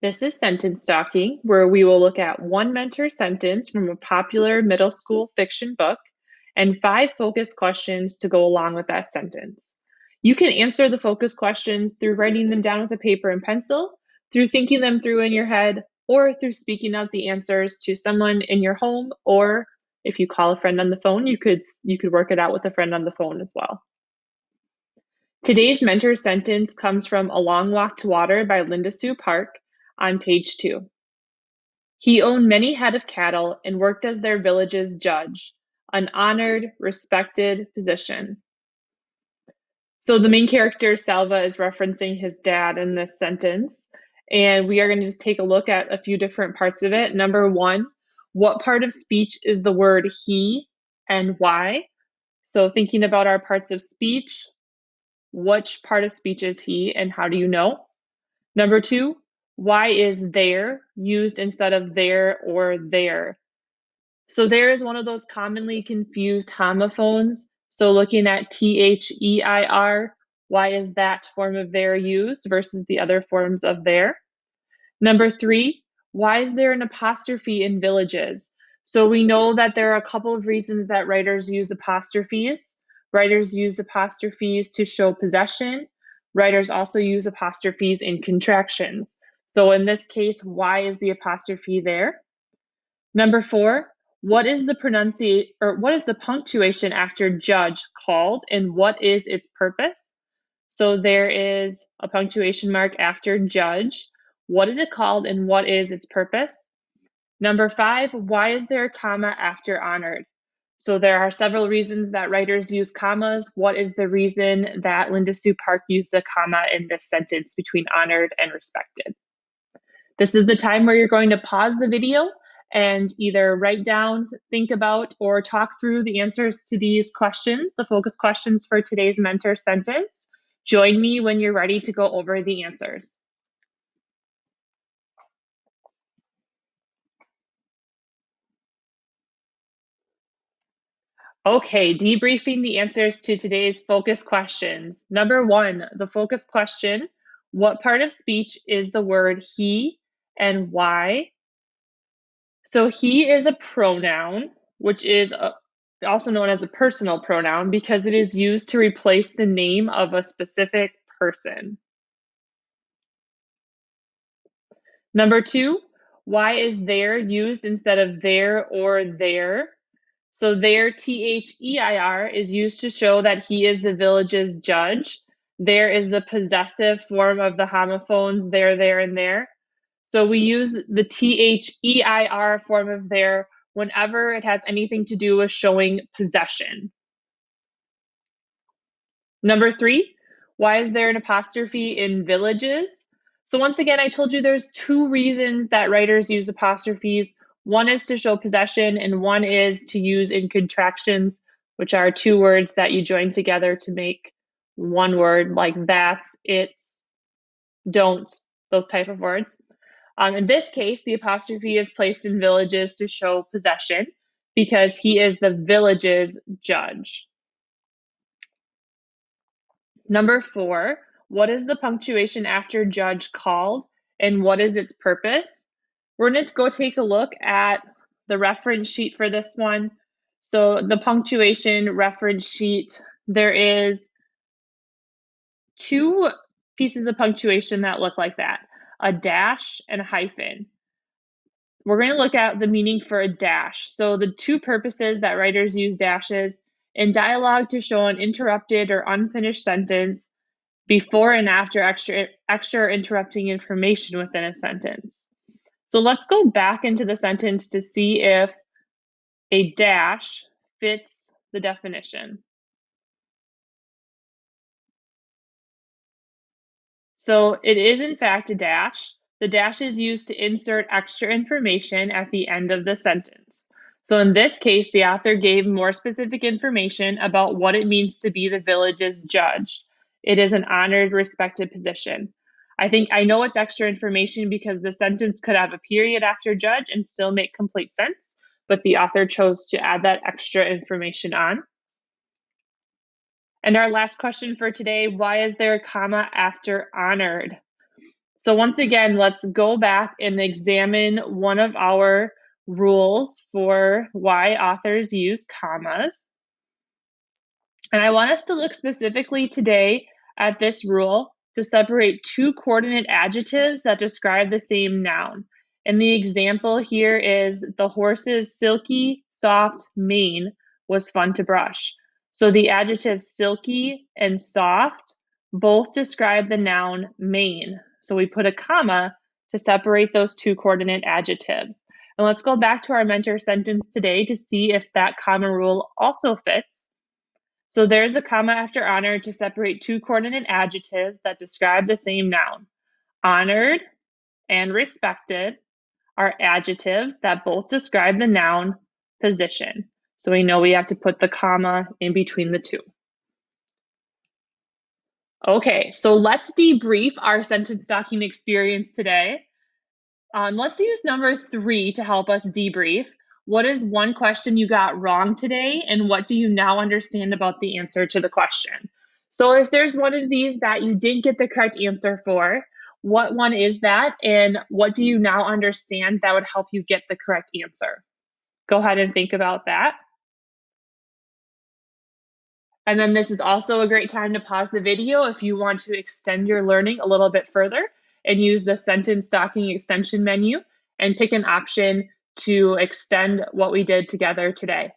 This is Sentence Stalking, where we will look at one mentor sentence from a popular middle school fiction book and five focus questions to go along with that sentence. You can answer the focus questions through writing them down with a paper and pencil, through thinking them through in your head, or through speaking out the answers to someone in your home, or if you call a friend on the phone, you could you could work it out with a friend on the phone as well. Today's mentor sentence comes from A Long Walk to Water by Linda Sue Park on page two. He owned many head of cattle and worked as their village's judge, an honored, respected position. So the main character, Salva, is referencing his dad in this sentence. And we are going to just take a look at a few different parts of it. Number one, what part of speech is the word he and why? So thinking about our parts of speech, which part of speech is he and how do you know? Number two, why is their used instead of there or there? So there is one of those commonly confused homophones. So looking at T H E I R, why is that form of there used versus the other forms of there? Number three, why is there an apostrophe in villages? So we know that there are a couple of reasons that writers use apostrophes. Writers use apostrophes to show possession. Writers also use apostrophes in contractions. So in this case, why is the apostrophe there? Number four, what is the pronunciation or what is the punctuation after judge called and what is its purpose? So there is a punctuation mark after judge. What is it called and what is its purpose? Number five, why is there a comma after honored? So there are several reasons that writers use commas. What is the reason that Linda Sue Park used a comma in this sentence between honored and respected? This is the time where you're going to pause the video and either write down, think about, or talk through the answers to these questions, the focus questions for today's mentor sentence. Join me when you're ready to go over the answers. Okay, debriefing the answers to today's focus questions. Number one, the focus question, what part of speech is the word he and why. So he is a pronoun, which is a, also known as a personal pronoun because it is used to replace the name of a specific person. Number two, why is their used instead of there or there? So their, T H E I R, is used to show that he is the village's judge. Their is the possessive form of the homophones there, there, and there. So we use the T-H-E-I-R form of there whenever it has anything to do with showing possession. Number three, why is there an apostrophe in villages? So once again, I told you there's two reasons that writers use apostrophes. One is to show possession and one is to use in contractions, which are two words that you join together to make one word like that's, it's, don't, those type of words. Um, in this case, the apostrophe is placed in villages to show possession because he is the village's judge. Number four, what is the punctuation after judge called and what is its purpose? We're going to go take a look at the reference sheet for this one. So the punctuation reference sheet, there is two pieces of punctuation that look like that a dash, and a hyphen. We're going to look at the meaning for a dash. So the two purposes that writers use dashes in dialogue to show an interrupted or unfinished sentence before and after extra, extra interrupting information within a sentence. So let's go back into the sentence to see if a dash fits the definition. So it is in fact a dash. The dash is used to insert extra information at the end of the sentence. So in this case, the author gave more specific information about what it means to be the village's judge. It is an honored, respected position. I think I know it's extra information because the sentence could have a period after judge and still make complete sense, but the author chose to add that extra information on. And our last question for today, why is there a comma after honored? So once again, let's go back and examine one of our rules for why authors use commas. And I want us to look specifically today at this rule to separate two coordinate adjectives that describe the same noun. And the example here is the horse's silky, soft mane was fun to brush. So the adjectives silky and soft both describe the noun mane. So we put a comma to separate those two coordinate adjectives. And let's go back to our mentor sentence today to see if that comma rule also fits. So there's a comma after honored to separate two coordinate adjectives that describe the same noun. Honored and respected are adjectives that both describe the noun position. So we know we have to put the comma in between the two. Okay, so let's debrief our sentence stalking experience today. Um, let's use number three to help us debrief. What is one question you got wrong today, and what do you now understand about the answer to the question? So, if there's one of these that you didn't get the correct answer for, what one is that, and what do you now understand that would help you get the correct answer? Go ahead and think about that. And then this is also a great time to pause the video if you want to extend your learning a little bit further and use the sentence stalking extension menu and pick an option to extend what we did together today.